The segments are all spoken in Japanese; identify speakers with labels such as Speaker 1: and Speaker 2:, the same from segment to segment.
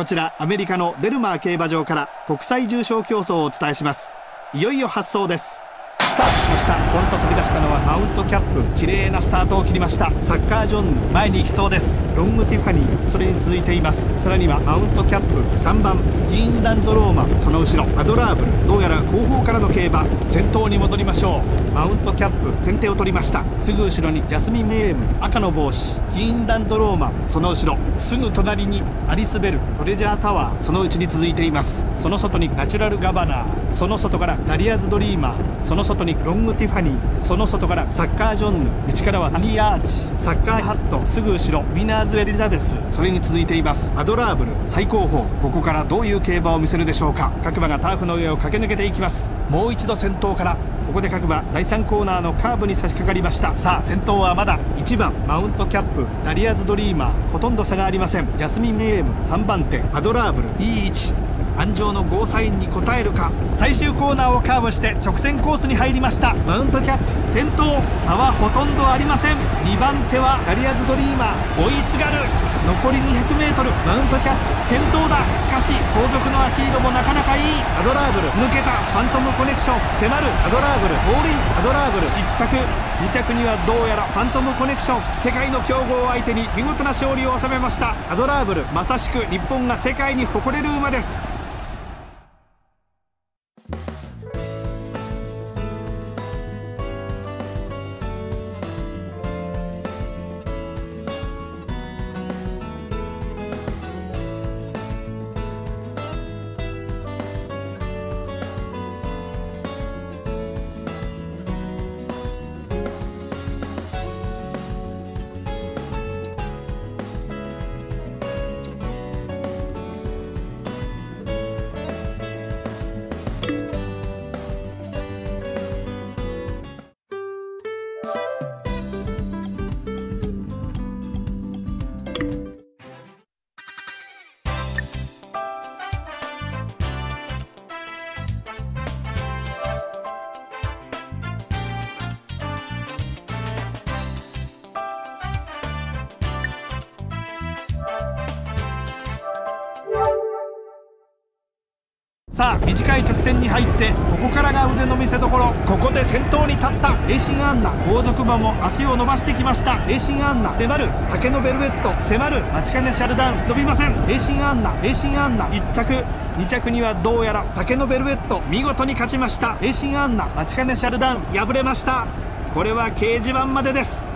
Speaker 1: こちらアメリカのデルマー競馬場から国際重賞競争をお伝えします。いよいよ発走です。タートしました。ポンと飛び出したのはマウントキャップ。綺麗なスタートを切りました。サッカージョンヌ前に行きそうです。ロングティファニーそれに続いています。さらにはマウントキャップ。3番ギーンランドローマ。その後ろ。アドラーブル。どうやら後方からの競馬。先頭に戻りましょう。マウントキャップ。先手を取りました。すぐ後ろにジャスミン・メーム。赤の帽子。ギーンランドローマ。その後ろ。すぐ隣にアリスベル。トレジャータワー。そのうちに続いています。その外にナチュラルガバナー。その外からダリアズドリーマー。その外にロングティファニー。その外から。サッカージョンヌ。内からは。ハニーアーチ。サッカーハット。すぐ後ろ。ウィナーズエリザベス。それに続いています。アドラーブル。最高峰。ここからどういう競馬を見せるでしょうか。各馬がターフの上を駆け抜けていきます。もう一度先頭から。ここで各馬第3コーナーのカーブに差し掛かりました。さあ先頭はまだ。1番マウントキャップ。ダリアズドリーマー。ほとんど差がありません。ジャスミン・メーム。3番手。アドラーブル。いい位置鞍上のゴーサインに応えるか。最終コーナーをカーブして直線コースに入りました。マウントキャップ先頭差はほとんどありません。2番手はダリアズドリーマー追いすがる残り 200m マウントキャップ先頭だ。しかし後続の脚色もなかなかいい。アドラーブル。抜けた。ファントムコネクション。迫る。アドラーブル。ゴールイン。アドラーブル。1着2着にはどうやらファントムコネクション。世界の強豪相手に見事な勝利を収めました。アドラーブル。まさしく日本が世界に誇れる馬です。さあ短い直線に入ってここからが腕の見せ所。ここで先頭に立ったエーシンアンナ。後続馬も足を伸ばしてきました。エーシンアンナ。迫る。竹のベルベット。迫る。待ちかねシャルダウン。伸びません。エーシンアンナ。エシンアンナ。1着。2着にはどうやら竹のベルベット。見事に勝ちました。エーシンアンナ。待ちかねシャルダウン。敗れました。これは掲示板までです。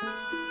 Speaker 1: Música